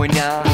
We're not